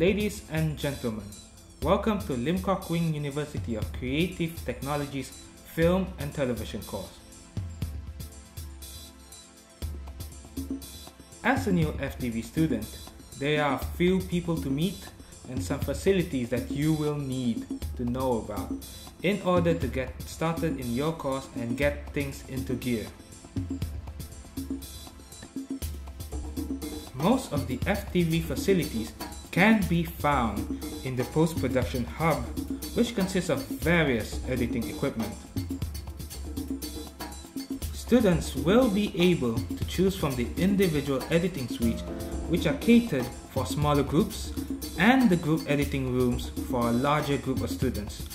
Ladies and gentlemen, welcome to Lim Kok Wing University of Creative Technologies Film and Television course. As a new FTV student, there are a few people to meet and some facilities that you will need to know about in order to get started in your course and get things into gear. Most of the FTV facilities can be found in the post-production hub, which consists of various editing equipment. Students will be able to choose from the individual editing suites which are catered for smaller groups and the group editing rooms for a larger group of students,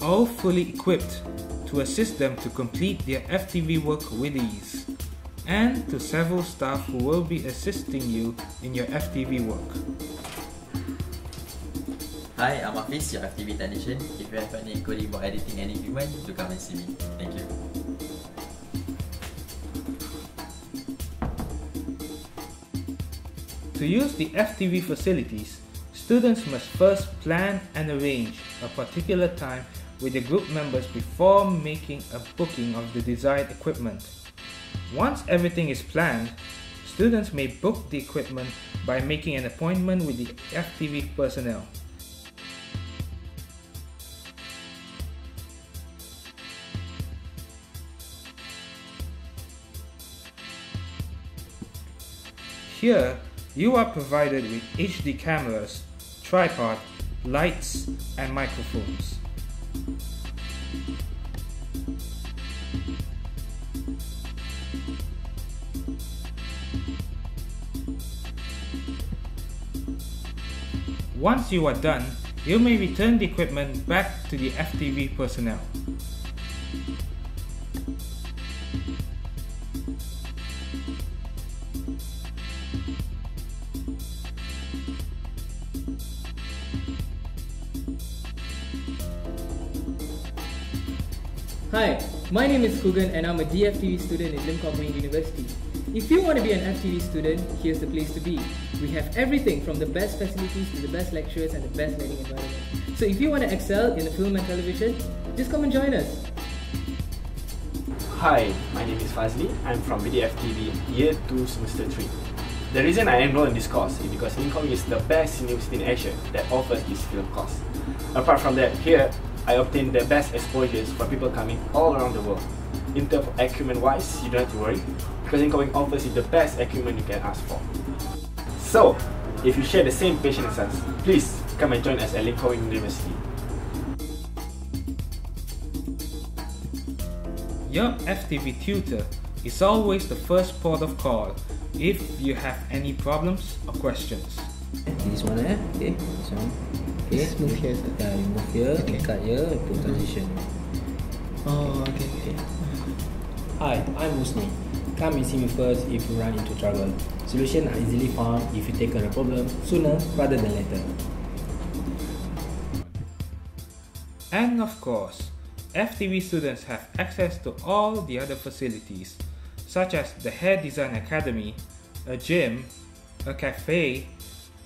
all fully equipped to assist them to complete their FTV work with ease, and to several staff who will be assisting you in your FTV work. Hi, I'm Hafiz, your FTV technician. If you have any query about editing any equipment, do come and see me. Thank you. To use the FTV facilities, students must first plan and arrange a particular time with the group members before making a booking of the desired equipment. Once everything is planned, students may book the equipment by making an appointment with the FTV personnel. Here, you are provided with HD cameras, tripod, lights, and microphones. Once you are done, you may return the equipment back to the FTV personnel. Hi, my name is Kugan and I'm a DFTV student at Lim Kok Wing University. If you want to be an FTV student, here's the place to be. We have everything from the best facilities to the best lecturers and the best learning environment. So if you want to excel in the film and television, just come and join us. Hi, my name is Fazli. I'm from VDFTV Year 2 Semester 3. The reason I enrolled in this course is because Kok is the best university in Asia that offers this film course. Apart from that, here I obtain the best exposures for people coming all around the world. In terms of equipment wise, you don't have to worry because Kok offers you the best equipment you can ask for. So, if you share the same passion as us, please come and join us at Lim Kok Wing University. Your FTV tutor is always the first port of call if you have any problems or questions. This one eh, okay, this one. Okay, Just move here, sir. Yeah, you move here, Okay. cut here, put transition. Oh, okay, okay. Hi, I'm Musni. Come and see me first if you run into trouble. Solution are easily found if you take on a problem sooner rather than later. And of course, FTV students have access to all the other facilities, such as the Hair Design Academy, a gym, a cafe,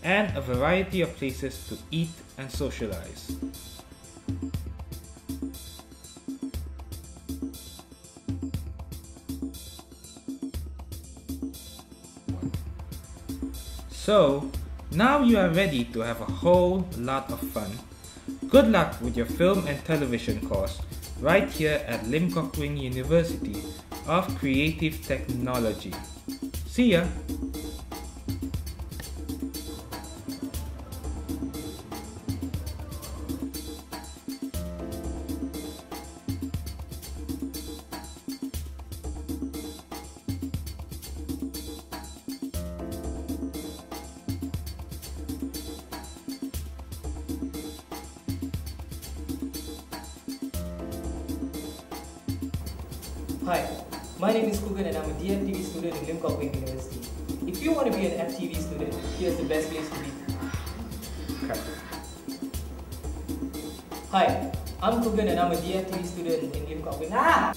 and a variety of places to eat and socialize. So, now you are ready to have a whole lot of fun. Good luck with your film and television course right here at Lim Kok Wing University of Creative Technology. See ya! Hi, my name is Kugan and I'm a DFTV student at Lim Kok Wing University. If you want to be an FTV student, here's the best place to be. Hi, I'm Kugan and I'm a DFTV student in Lim Kok Wing. Ah!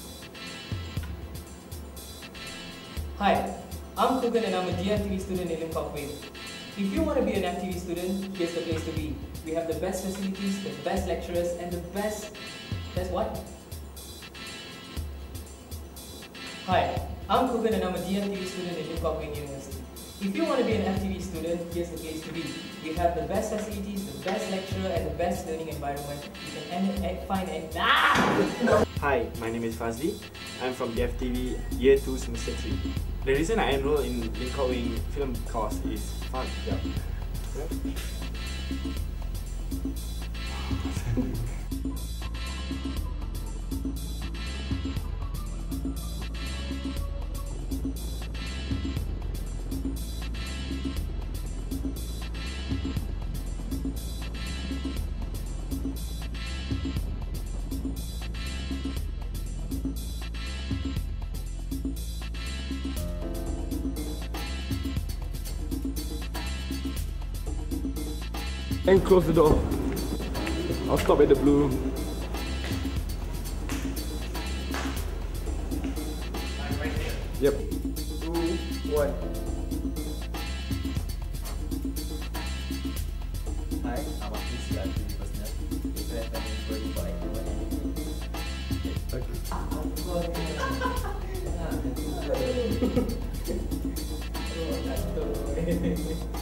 Hi, I'm Kugan and I'm a DFTV student in Lim Kok Wing. If you want to be an FTV student, here's the place to be. We have the best facilities, the best lecturers, and the best. Best what? Hi, I'm Kugan and I'm a DFTV student at Wing University. If you want to be an FTV student, here's the place to be. We have the best facilities, the best lecturer, and the best learning environment. You can en- en- find and ah! Hi, my name is Fazli. I'm from the DFTV Year 2 Semester 3. The reason I enrolled in Lim Kok Wing Film course is fun. Yeah. And close the door. I'll stop at the blue. Yep. Two, one. Hi, you